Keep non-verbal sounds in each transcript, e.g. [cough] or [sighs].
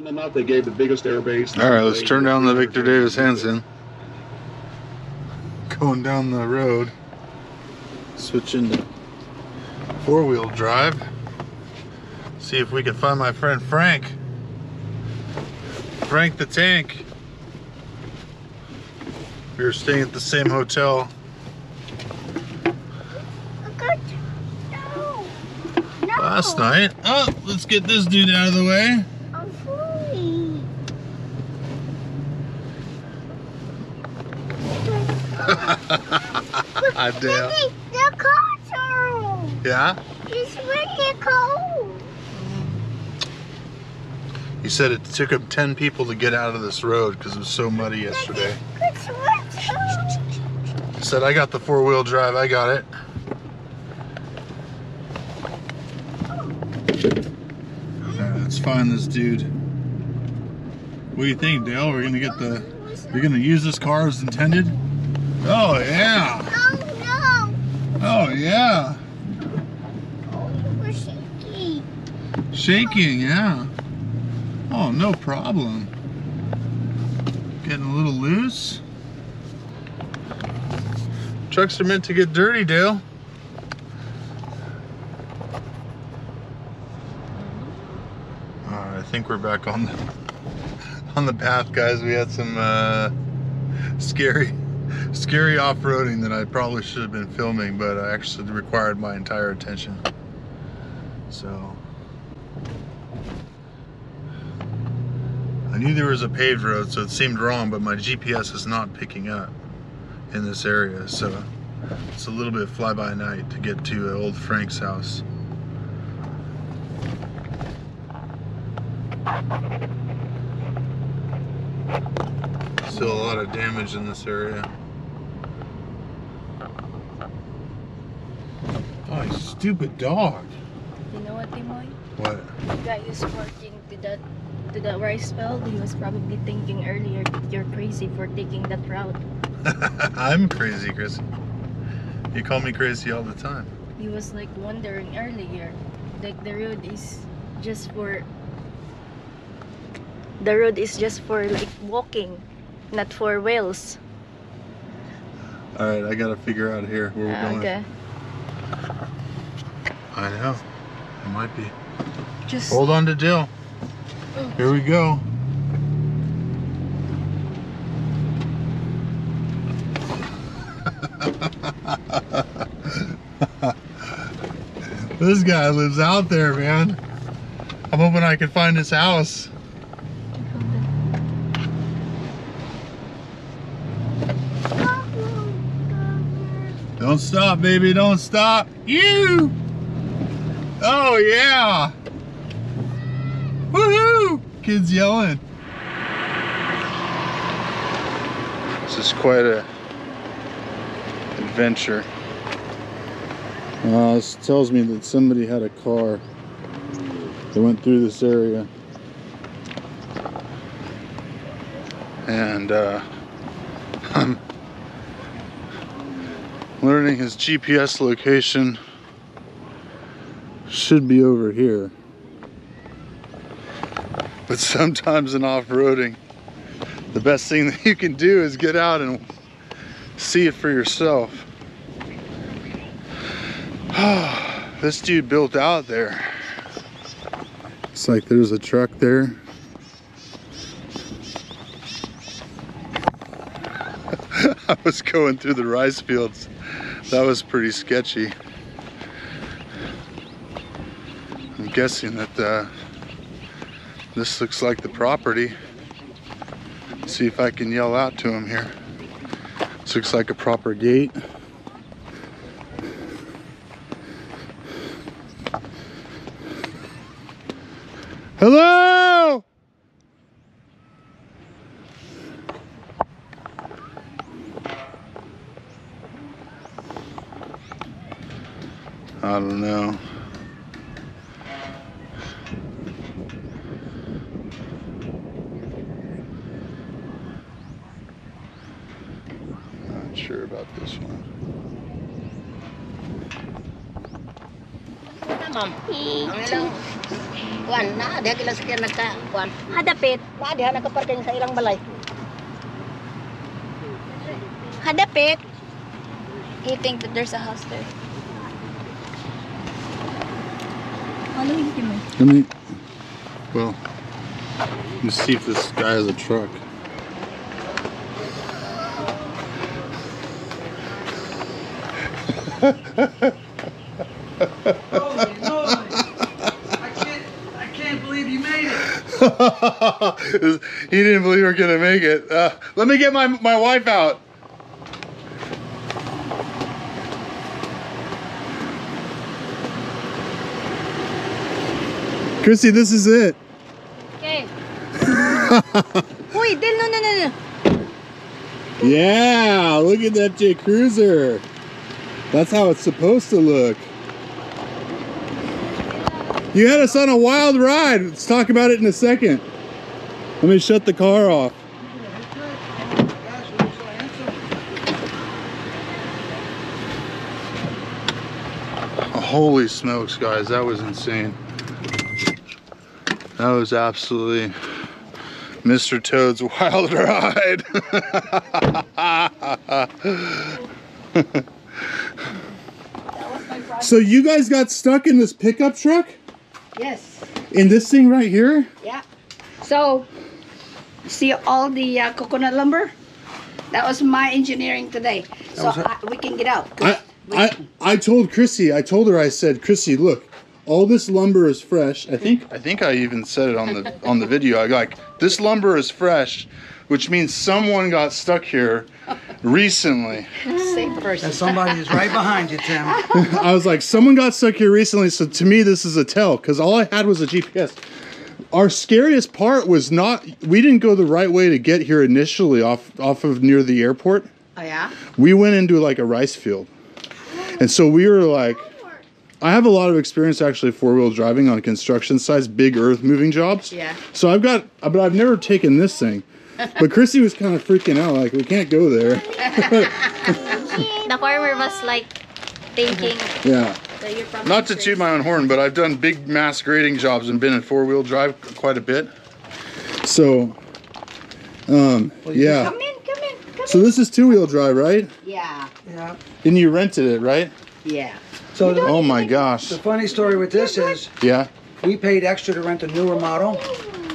month they gave the biggest airbase. All right, let's turn down the Victor Davis Hanson. Going down the road, switch into four-wheel drive. See if we can find my friend Frank. Frank the Tank. We were staying at the same hotel. No. No. last night. Oh, let's get this dude out of the way. I'm free. The car's Yeah? It's really cold. He said it took him 10 people to get out of this road because it was so muddy yesterday. It's said, I got the four wheel drive, I got it. Alright, let's find this dude. What do you think, Dale? We're gonna get the. You're gonna use this car as intended? Oh, yeah. Oh yeah. Oh, were shaky. Shaking, yeah. Oh, no problem. Getting a little loose. Trucks are meant to get dirty, Dale. I think we're back on the [laughs] on the path, guys. We had some uh, scary scary off-roading that I probably should have been filming, but I actually required my entire attention. So I knew there was a paved road, so it seemed wrong, but my GPS is not picking up in this area, so it's a little bit fly-by-night to get to uh, old Frank's house. Still a lot of damage in this area. Oh, you stupid dog. You know what, Timoy? What? The guy who's working to that to that rice field, he was probably thinking earlier that you're crazy for taking that route. [laughs] I'm crazy, Chris. You call me crazy all the time. He was like wondering earlier, like the road is just for the road is just for like walking, not for wheels. All right, I gotta figure out here where we're Ah, going. okay. I know. It might be. Just Hold on to Jill. Oh. Here we go. [laughs] this guy lives out there, man. I'm hoping I can find his house. Don't stop, baby. Don't stop. You. Oh, yeah. Woohoo! Kids yelling. This is quite a adventure. Uh, this tells me that somebody had a car that went through this area. And uh, [laughs] I'm learning his GPS location should be over here. But sometimes in off-roading, the best thing [laughs] that you can do is get out and see it for yourself. [sighs] this dude built out there. It's like there's a truck there. [laughs] I was going through the rice fields. That was pretty sketchy. I'm guessing that uh, this looks like the property. See if I can yell out to him here. This looks like a proper gate. Hello! I don't know. Ma'am. Ang ilang kuan na diha gila sakyan nagka kuan. Hadapit. Na diha nakaparking sa ilang balay. Hadapit. You think that there's a house there? Ano yung mo? Let me. Well, let me see if this guy has a truck. [laughs] [laughs] he didn't believe we were gonna make it. Uh, let me get my my wife out. Chrissy, this is it. Okay. [laughs] Del, no, no, no, no. Yeah, look at that FJ Cruiser. That's how it's supposed to look. You had us on a wild ride. Let's talk about it in a second. Let me shut the car off. Gosh, you're so handsome. Holy smokes, guys, that was insane. That was absolutely Mr. Toad's [laughs] wild ride. so you guys got stuck in this pickup truck? Yes. In this thing right here? Yeah. So, see all the uh, coconut lumber? That was my engineering today. So? I, we can get out. I, I I told Chrissy, I told her, I said, Chrissy, look, all this lumber is fresh. I think I think I even said it on the on the video. I like this lumber is fresh, which means someone got stuck here recently. Same person. And somebody is right behind you, Tim. [laughs] I was like, someone got stuck here recently, so to me this is a tell because all I had was a GPS. Our scariest part was not we didn't go the right way to get here initially off off of near the airport. Oh, yeah? we went into like a rice field. And so we were like, I have a lot of experience actually four wheel driving on construction sites, big earth moving jobs. Yeah. So I've got, but I've never taken this thing. But Chrissy was kind of freaking out, like, we can't go there. [laughs] The farmer was like thinking Yeah. that Not to toot my own horn, but I've done big mass grading jobs and been in four wheel drive quite a bit. So, um, yeah. Come in, come in, come So this is two wheel drive, right? Yeah. Yeah. And you rented it, right? Yeah. So the, Oh my gosh. the funny story with this is Yeah. we paid extra to rent a newer model.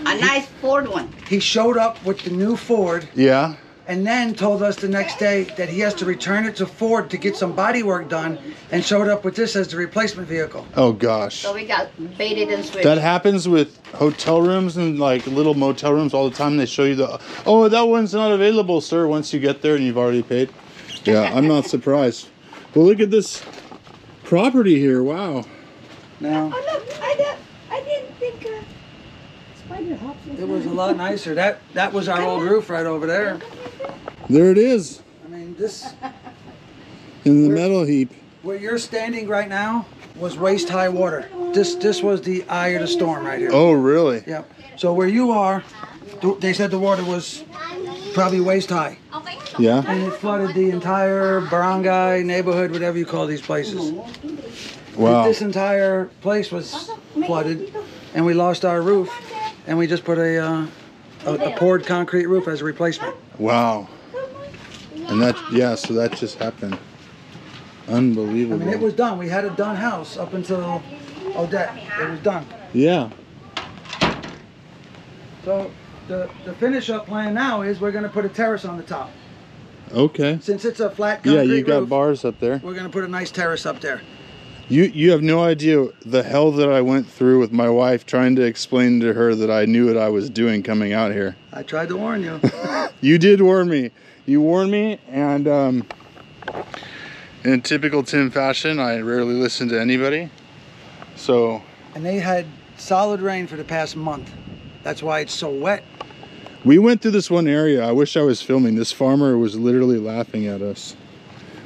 A nice Ford one. He showed up with the new Ford Yeah. and then told us the next day that he has to return it to Ford to get some body work done and showed up with this as the replacement vehicle. Oh gosh. So we got baited and switched. That happens with hotel rooms and like little motel rooms all the time. They show you the, oh, that one's not available, sir, once you get there and you've already paid. Yeah, I'm not [laughs] surprised. Well, look at this property here. Wow. Now, Oh, look, I, did, I didn't think uh, spider hops. was it was a lot nicer. That that was our old roof right over there. There it is I mean, this in the metal heap. where you're standing right now was waist high water. This this was the eye of the storm right here. Oh, really? Yep. So where you are, they said the water was probably waist high, Yeah. and it flooded the entire barangay neighborhood, whatever you call these places. Wow. This entire place was flooded, and we lost our roof, and we just put a uh, a, a poured concrete roof as a replacement. Wow. And that, yeah, so that just happened. Unbelievable. I mean, it was done. We had a done house up until Odette. It was done. Yeah. So the the finish up plan now is we're gonna put a terrace on the top. Okay. Since it's a flat concrete Yeah, you got roof, bars up there. we're gonna put a nice terrace up there. You you have no idea the hell that I went through with my wife trying to explain to her that I knew what I was doing coming out here. I tried to warn you. [laughs] You did warn me. You warned me, and um, in typical Tim fashion, I rarely listen to anybody. So and they had solid rain for the past month. That's why it's so wet. we went through this one area. I wish I was filming. This farmer was literally laughing at us.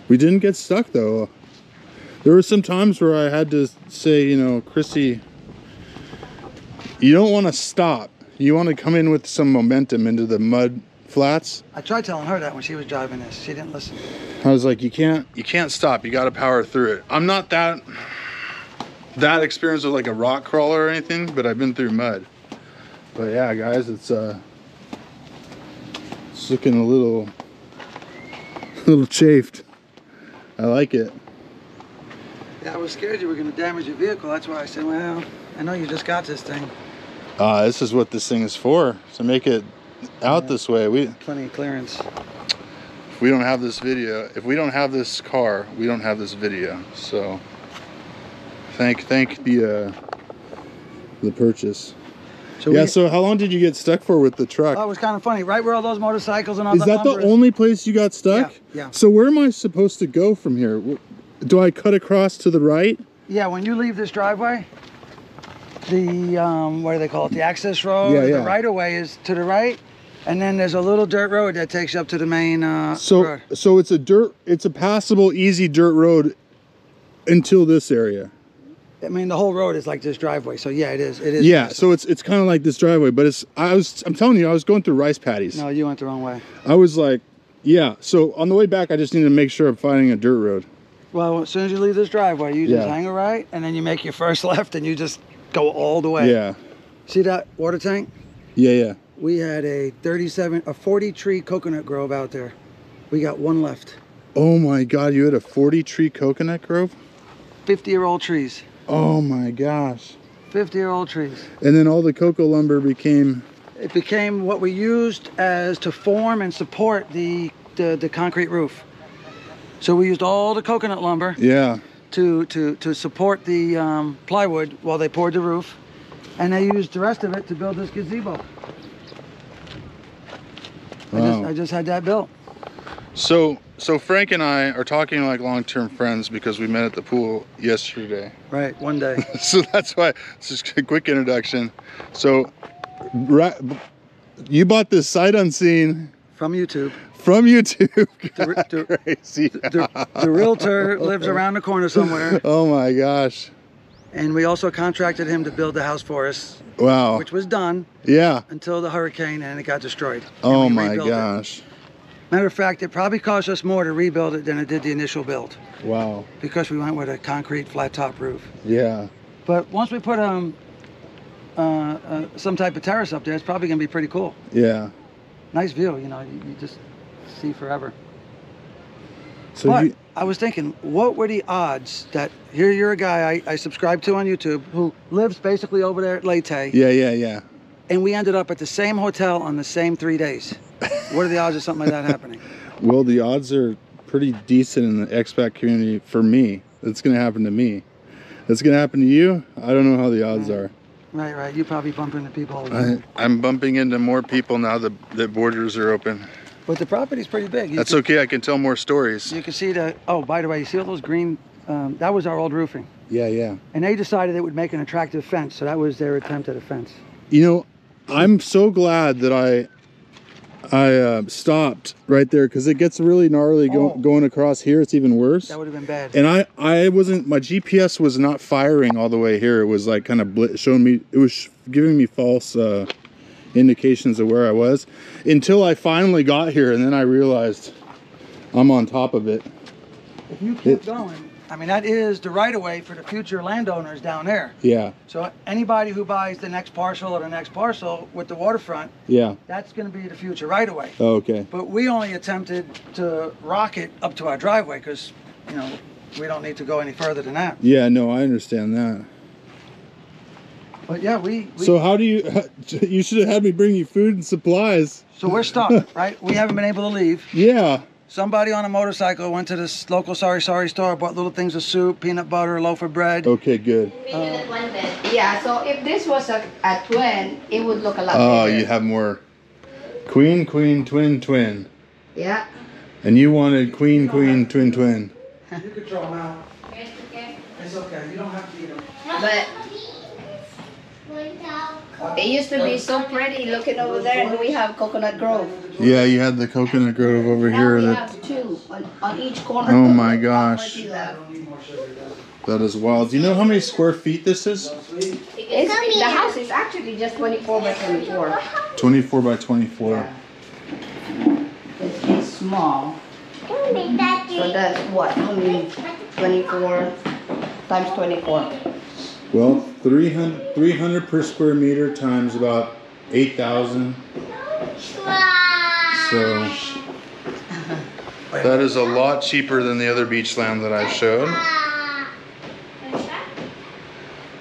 We didn't get stuck though. There were some times where I had to say, you know, Chrissy, you don't want to stop. You want to come in with some momentum into the mud flats. I tried telling her that when she was driving this. She didn't listen. I was like, you can't, you can't stop. You got to power through it. I'm not that. that experience with like a rock crawler or anything, but I've been through mud. But yeah, guys, it's uh, it's looking a little, [laughs] a little chafed. I like it. Yeah, I was scared you were going to damage your vehicle. That's why I said, well, I know you just got this thing. Uh, this is what this thing is for, to make it out Yeah. this way. We Plenty of clearance. if we don't have this video, if we don't have this car, we don't have this video. So thank thank the uh, the purchase. So yeah. we, So how long did you get stuck for with the truck? oh, it was kind of funny. Right where all those motorcycles and all the is that the only place you got stuck? Yeah, yeah. So where am I supposed to go from here? Do I cut across to the right? Yeah, when you leave this driveway, the um, what do they call it? The access road. Yeah, The right of way is to the right, and then there's a little dirt road that takes you up to the main uh, So road. so it's a dirt, it's a passable, easy dirt road until this area. I mean, the whole road is like this driveway. So yeah, it is. It is. Yeah. So it's it's kind of like this driveway, but it's I was I'm telling you, I was going through rice paddies. No, you went the wrong way. I was like, yeah. So on the way back, I just need to make sure I'm finding a dirt road. Well, as soon as you leave this driveway, you just Yeah. hang a right, and then you make your first [laughs] left, and you just go all the way. Yeah. See that water tank? Yeah. Yeah. We had a 37, a 40 tree coconut grove out there. We got one left. Oh my God! You had a 40 tree coconut grove. 50 year old trees. Oh my gosh! 50 year old trees. And then all the cocoa lumber became. It became what we used as to form and support the, the, the concrete roof. So we used all the coconut lumber Yeah. to, to, to support the um, plywood while they poured the roof. And they used the rest of it to build this gazebo. I, just, I just had that built. So so Frank and I are talking like long-term friends because we met at the pool yesterday. Right, one day. [laughs] so that's why it's just a quick introduction. So, right, you bought this sight unseen From YouTube. from YouTube. [laughs] The- the- [laughs] Crazy. The, the realtor lives around the corner somewhere. [laughs] oh my gosh! And we also contracted him to build the house for us, Wow. which was done yeah. until the hurricane and it got destroyed. Oh my rebuilt it. gosh. Matter of fact, it probably cost us more to rebuild it than it did the initial build Wow. because we went with a concrete flat top roof. Yeah. But once we put um, uh, uh, some type of terrace up there, it's probably gonna be pretty cool. Yeah. Nice view, you know, you, you just see forever. So but you. I was thinking, what were the odds that here you're a guy I, I subscribe to on YouTube who lives basically over there at Leyte, Yeah. Yeah. Yeah. and we ended up at the same hotel on the same three days. what are the odds of something like that happening? [laughs] Well, the odds are pretty decent in the expat community for me. It's gonna happen to me. It's gonna happen to you. I don't know how the odds mm. are. Right, right. You probably bump into people. all the I, I'm bumping into more people now that the borders are open. But the property's pretty big. You That's can, okay. I can tell more stories. You can see the. Oh, by the way, you see all those green? Um, that was our old roofing, Yeah, yeah. and they decided it would make an attractive fence. So that was their attempt at a fence. You know, I'm so glad that I I uh, stopped right there because it gets really gnarly go, Oh. going across here. It's even worse. That would have been bad. And I I wasn't my GPS was not firing all the way here. It was like kind of showing me. It was sh- giving me false uh, indications of where I was until I finally got here, and then I realized I'm on top of it. If you keep going, I mean, that is the right of way for the future landowners down there. Yeah, So anybody who buys the next parcel or the next parcel with the waterfront, yeah. that's going to be the future right of way. Oh, okay. But we only attempted to rock it up to our driveway because, you know, we don't need to go any further than that. Yeah, no, I understand that. But yeah, we. we So how do you? [laughs] You should have had me bring you food and supplies. so we're stuck, right? We haven't been able to leave. [laughs] Yeah. Somebody on a motorcycle went to this local sorry sorry store, bought little things of soup, peanut butter, a loaf of bread. Okay, good. Yeah, so if this was a, a twin, it would look a lot Oh, bigger. you have more. Queen, queen, twin, twin. Yeah. And you wanted queen, queen, twin, twin. You could throw them out. It's okay. You don't have to eat them. But it used to be so pretty looking over there, and we have Coconut Grove. Yeah, you had the coconut grove over Now here. we That have two on, on each corner. Oh my gosh. that is wild. Do you know how many square feet this is? It's, the house is actually just 24 by 24. 24 by 24. It's, it's small. So that's what? Only 24 times 24. Well, 300, 300 per square meter times about 8,000. So that is a lot cheaper than the other beach land that I showed.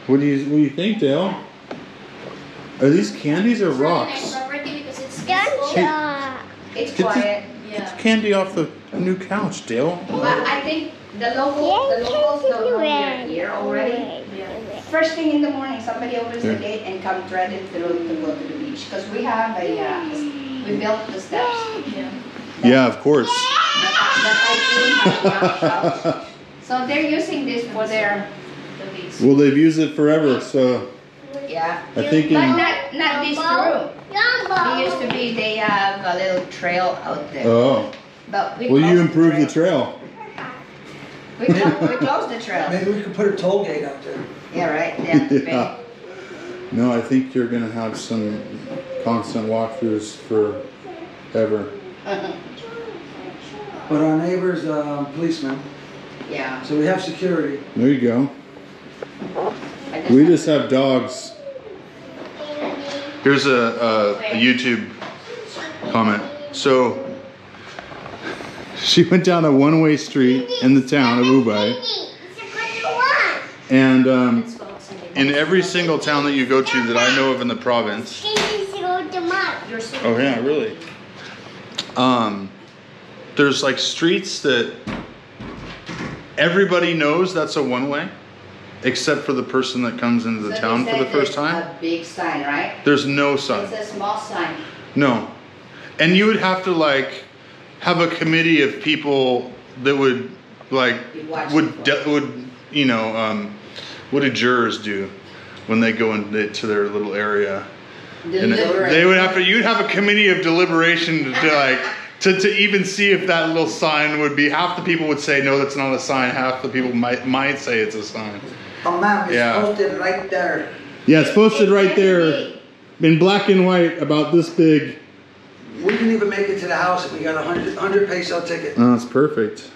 What do you what do you think, Dale? Are these candies or rocks? property because it's Gotcha. It's Get the- candy off the new couch, Dale. But I think the local, the locals don't know we're here already. First thing in the morning, somebody opens the gate and come threading through to go to the beach. Because we have a, uh, we built the steps. Yeah, of course. That I clean my house. So they're using this for their, Well, they've used it forever, so yeah. I think But in, not, not this room. They used to be, they have a little trail out there. oh, But we well, you closed improved the trail. trail. We closed, we closed the trail. Maybe we could put a toll gate out there. Yeah, right, they have to pay. Yeah. No, I think you're gonna have some constant walkthroughs forever. [laughs] But our neighbor's uh, policeman, Yeah. so we have security. There you go. I We just have dogs. Here's a, a, a YouTube comment. So [laughs] she went down a one-way street in the town of Ubay, It's a good one. And um, in every single town that you go to that I know of in the province. This is go to mom. Oh yeah, really. Um, there's like streets that everybody knows that's a one-way, except for the person that comes into the So town for the first time. A big sign, right? There's no sign. It's a small sign. No. And you would have to like have a committee of people that would like would de- would you know um, what do jurors do when they go into their little area? And Deliberate. they would have to you'd have a committee of deliberation to, to like to, to even see if that little sign would be half the people would say no that's not a sign half the people might might say it's a sign. Oh, a map is Yeah. posted right there. Yeah, it's posted It's right there big. in black and white about this big. We didn't even make it to the house if we got a hundred, hundred peso ticket. Oh, that's perfect.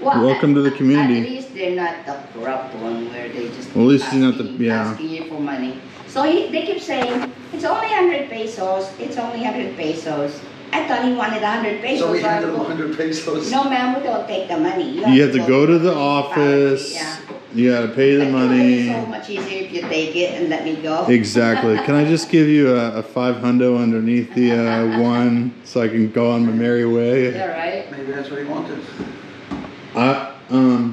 Well, Welcome to the at- community. At least they're not the corrupt one where they just. Well, at least asking, you're not the- yeah. Asking you for money. So he, they keep saying, it's only hundred pesos, it's only hundred pesos. I thought he wanted hundred pesos. So we I handed them go, hundred pesos. No, ma'am, we don't take the money. You have to go to the office. Yeah. You gotta pay the I told him It's so money. much easier if you take it and let me go. Exactly. Can I just give you a, a five hundo underneath the uh, [laughs] one so I can go on my merry way? Yeah, right? Maybe that's what he wanted. I um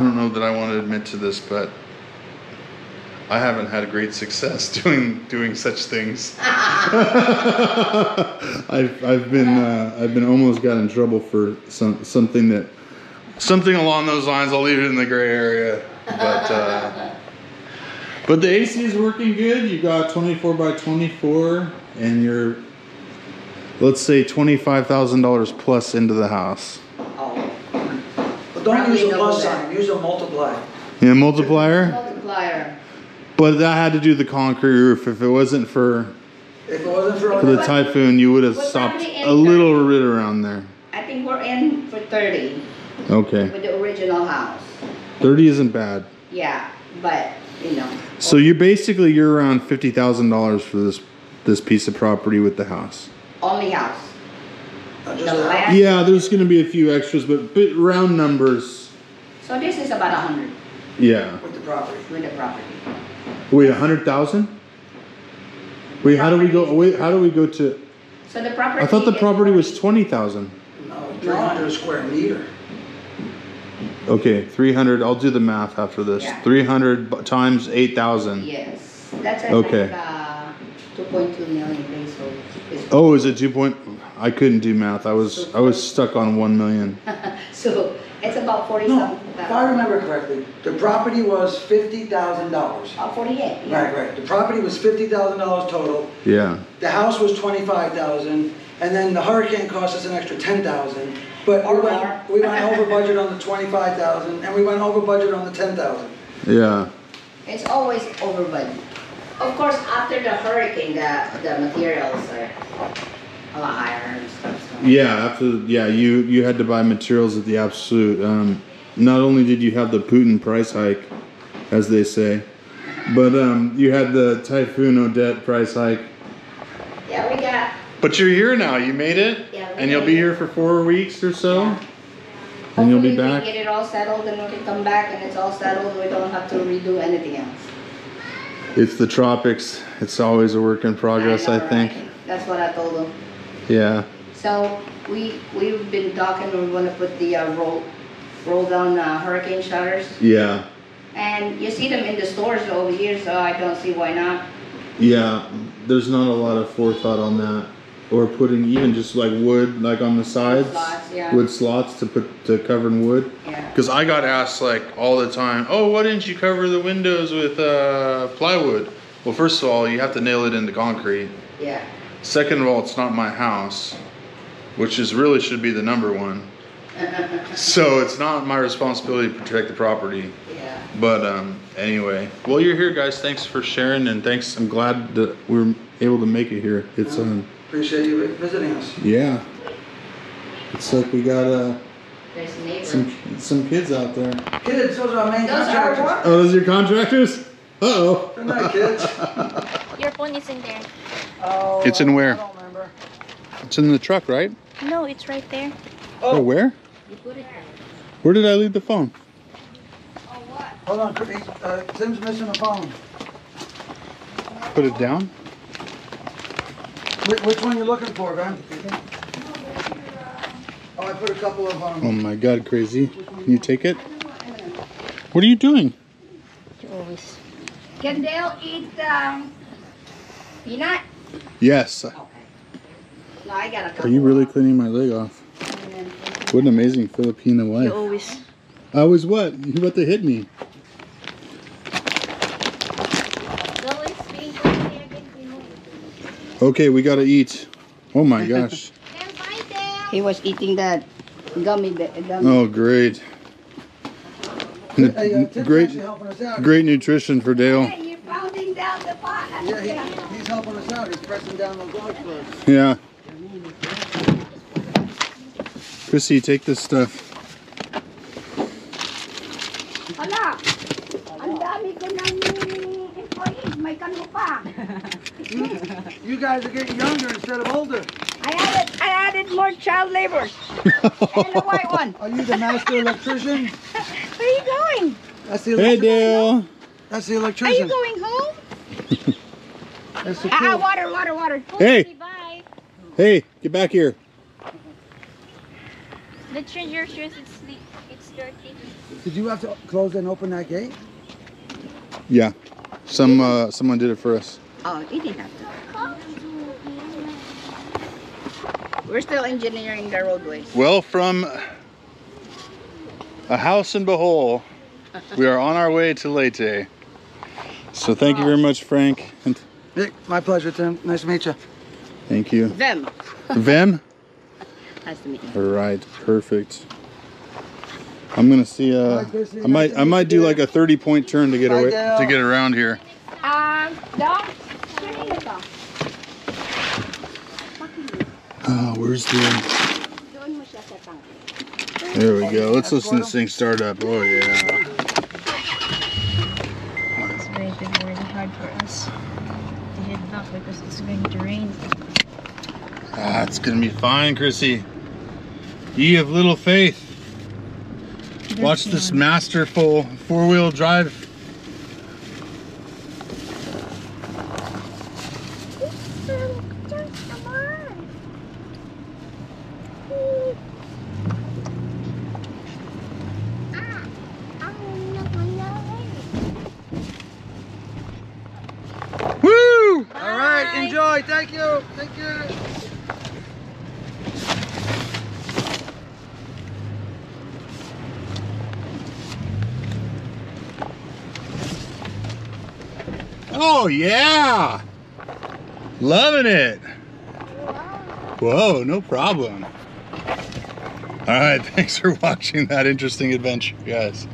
I don't know that I want to admit to this, but I haven't had great success [laughs] doing doing such things. [laughs] I've I've been uh, I've been almost got in trouble for some something that something along those lines. I'll leave it in the gray area, but uh, but the AC is working good. You got 24 by 24, and you're let's say twenty five thousand dollars plus into the house. But don't Probably use a plus that. sign, use a multiply. Yeah, multiplier. multiplier. But that had to do the concrete roof. If it wasn't for If it wasn't for. for the typhoon, you would have stopped a little bit around there. I think we're in for thirty Okay, with the original house. thirty isn't bad. Yeah, but, you know. So you're basically you're around fifty thousand dollars for this this piece of property with the house. Only house. Not The just a house. land. Yeah, there's gonna be a few extras, but but round numbers. So this is about a hundred Yeah. With the property. with the property. Wait, a hundred thousand? Wait, how do we go? Wait, how do we go to? So the property. I thought the property was twenty thousand. No, three hundred square meter. Okay, three hundred. I'll do the math after this. Yeah. Three hundred times eight thousand. Yes, that's a Okay. like, uh, two point two million pesos. Oh, is it two point? I couldn't do math. I was I was stuck on one million. [laughs] So it's about forty No, something. if I remember correctly, the property was fifty thousand dollars. About forty-eight, yeah. Right, right. The property was fifty thousand dollars total. Yeah. The house was twenty-five thousand, and then the hurricane cost us an extra ten thousand. But we Or went, we went over budget on the twenty-five thousand, and we went over budget on the ten thousand. Yeah. It's always over budget. Of course, after the hurricane, the, the materials are a lot higher and stuff, so. Yeah. After yeah, you you had to buy materials at the absolute. Um, not only did you have the Putin price hike, as they say. But um, you had the Typhoon Odette price hike. Yeah, we got, But you're here now. You made it, Yeah, and you'll be here for four weeks or so. Yeah. And you'll be hopefully we back. get it all settled and we can come back and it's all settled, we don't have to redo anything else. It's the tropics. It's always a work in progress. I, know, think. right? That's what I told them. Yeah. So we, we've been talking, we're gonna put the uh, roll, roll down uh, hurricane shutters. Yeah. And you see them in the stores over here, so I don't see why not. Yeah. There's not a lot of forethought on that, or putting even just like wood, like on the sides, slots, yeah. wood slots to put to cover in wood. Yeah. Because I got asked like all the time, oh, why didn't you cover the windows with uh, plywood? Well, first of all, you have to nail it into concrete. Yeah. Second of all, it's not my house, which is really should be the number one. So it's not my responsibility to protect the property. Yeah. But um, anyway, well, you're here, guys. Thanks for sharing, and thanks. I'm glad that we're able to make it here. It's um, Appreciate you visiting us. yeah. It's like we got uh, There's some some kids out there. Kids, those are our main Those are contractors. what? Oh, those are your contractors? Uh oh. Good night, kids. [laughs] Your phone is in there. Oh, It's in where? I don't remember. It's in the truck, right? No, it's right there. Oh, where? You put it Where did I leave the phone? Oh, what? Hold on, Chris, uh, Tim's missing a phone. Put it down. Which, which one you looking for, Ben? Oh, I put a couple of um. Oh my God, crazy! Can you take it? What are you doing? Always. Can Dale eat, um, peanut? Yes. No, I got a couple. Are you really cleaning my leg off? What an amazing Filipino You wife. always. I was what? You about to hit me? Okay, we gotta eat. Oh my [laughs] gosh. He was eating that gummy, ba- gummy. Oh, great. Hey, uh, Great, actually helping us out. great nutrition for Dale. You're pounding down the pot. Yeah, he, he's helping us out. He's pressing down those logs for. Yeah. Chrissy, take this stuff. Hala, ang dami ko ng employees, may kano pa. [laughs] You guys are getting younger instead of older. I added, I added more child laborers. and the white [laughs] one. Are you the master [laughs] electrician? Where are you going? That's the Hey, electrician. Dale. That's the electrician. Are you electrician. going home? That's the Ah, water, water, water. Hey, Bye. hey, get back here. Let's change your shoes. It's sleep. It's dirty. Did you have to close and open that gate? Yeah. Some uh, someone did it for us. Oh, he didn't have to. We're still engineering the roadways. Well, from a house in Bohol, we are on our way to Leyte. So thank you very much, Frank. And my pleasure, Tim. Nice to meet you. thank you. Them. [laughs] Vem? Nice to meet you. All right, perfect. I'm gonna see. Uh, I might. I might do like a 30 point turn to get Bye, away Dale. to get around here. Um, Doc. Oh, where's the? Doon mo siya sa tangke. There we go. Let's listen to this thing start up. Oh yeah. It's going to be really hard for us to head back because it's going to rain. It's gonna be fine, Chrissy. Ye of little faith. Watch this masterful four-wheel drive. Woo! All right, enjoy. Thank you. Thank you. Oh yeah! Loving it. Whoa, no problem. All right, [laughs] thanks for watching that interesting adventure, guys.